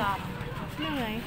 off. Nice.